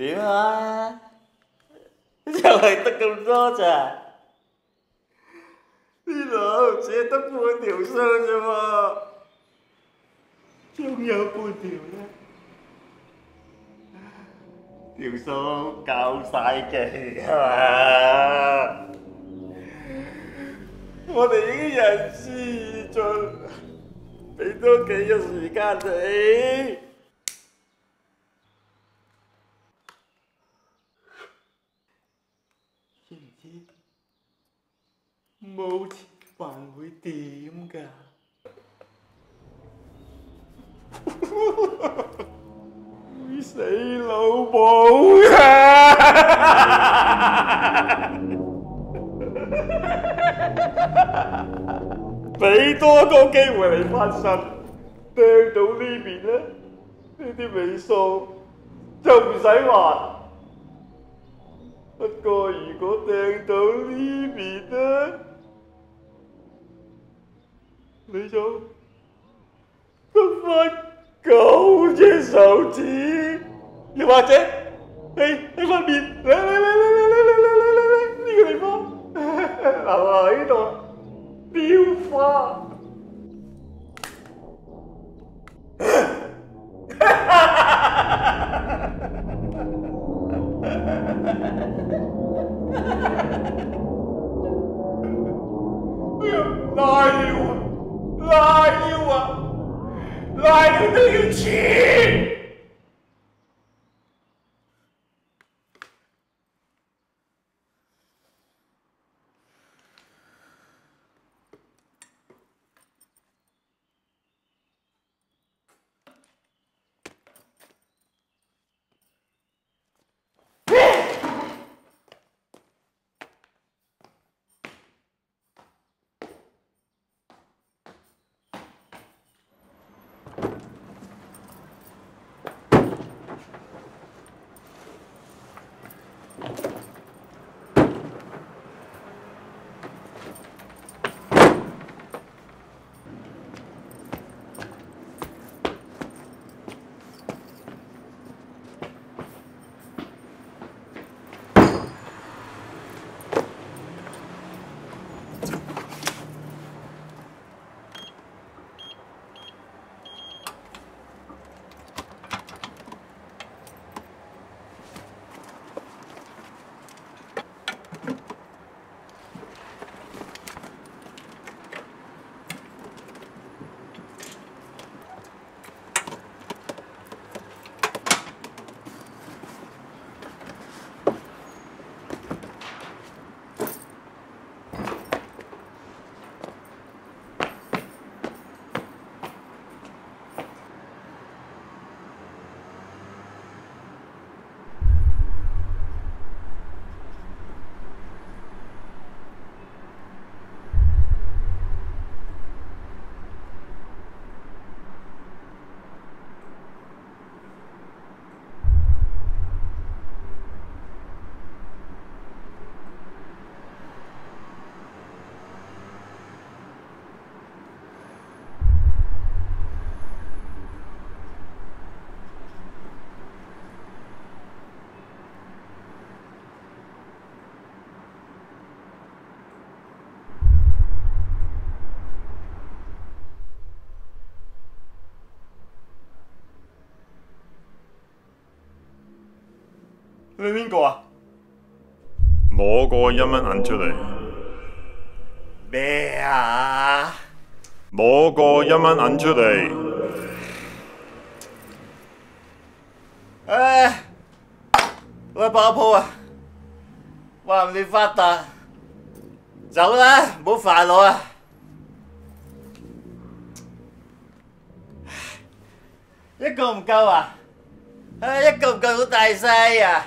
Tím hả? Trời tất công rốt à? Đi lỡ, chế tất mua tiểu sơ cho mà Không nhớ mua tiểu đó Tiểu sơ cao sai kì mà Tôi 哋已經人事盡，俾多幾日時間你。老母㗎！俾多個機會你翻身，掟到呢邊咧，呢啲尾數就唔使還。不過如果掟到呢邊咧，你就得翻九隻手指，又或者喺喺塊面，嚟嚟嚟嚟嚟嚟嚟嚟嚟嚟呢個地方，嗱嗱呢度雕花。拉尿啊！拉尿啊！拉尿都要錢。你邊個啊？攞個一蚊銀出嚟，咩啊？攞個一蚊銀出嚟。唉，我爆鋪啊！話唔定發達，走啦，唔好煩我啊！一個唔夠啊！唉，一個唔夠好大細啊！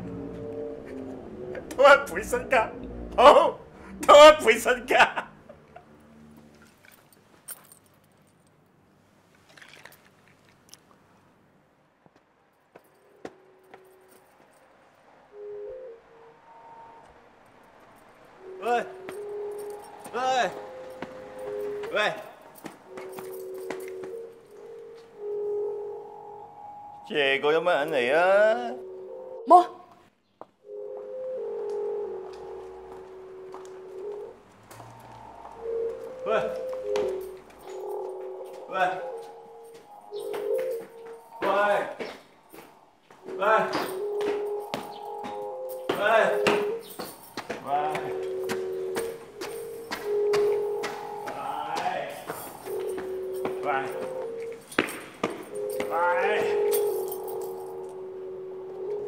多一倍身家，好，多一倍身家。喂，喂，喂，借個一蚊銀嚟啊！đây đây đây đây đây đây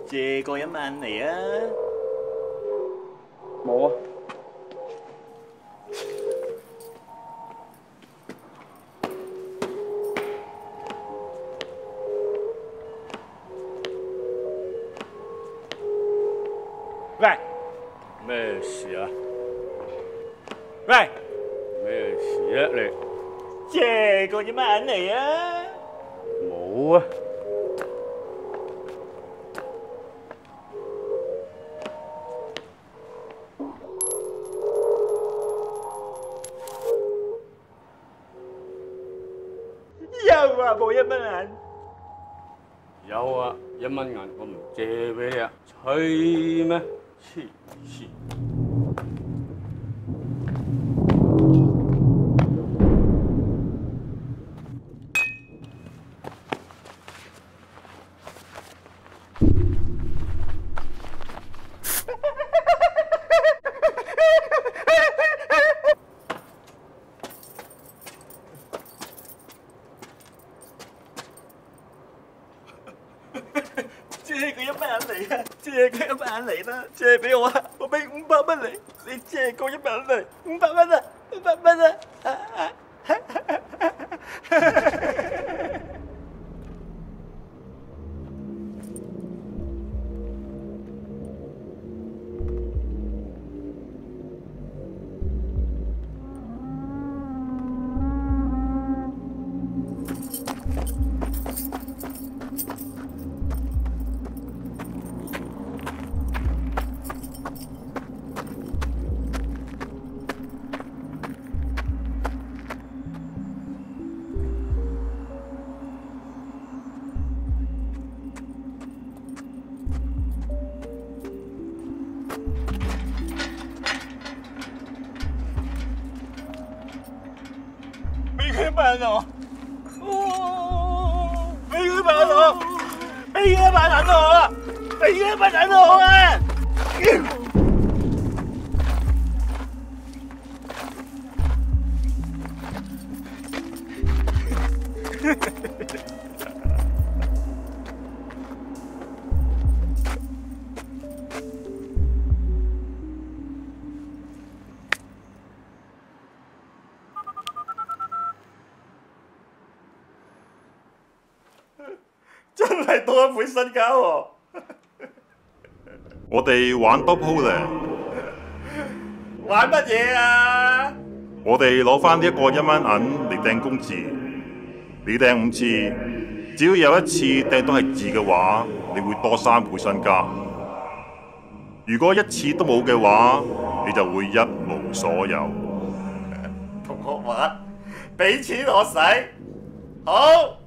chị cô dám ăn nỉa mùa 喂，咩事啊？喂，咩事啊你？借個一萬嚟啊！冇啊！又話冇一蚊銀，有啊，一蚊銀我唔借俾你啊，吹咩？ 시, 시. 借佢一蚊嚟啊！借佢一蚊嚟啦，借俾我啊！我俾五百蚊你，你借过一蚊嚟，五百蚊啊，五百蚊啊！哎夜，把咱走了！哎呀，把咱走了真係多一倍身家喎！我哋玩多鋪咧，玩乜嘢啊？我哋攞翻呢一個一蚊銀嚟掟公字，你掟五次，只要有一次掟到係字嘅話，你會多三倍身家。如果一次都冇嘅話，你就會一無所有。同學玩，俾錢我使，好。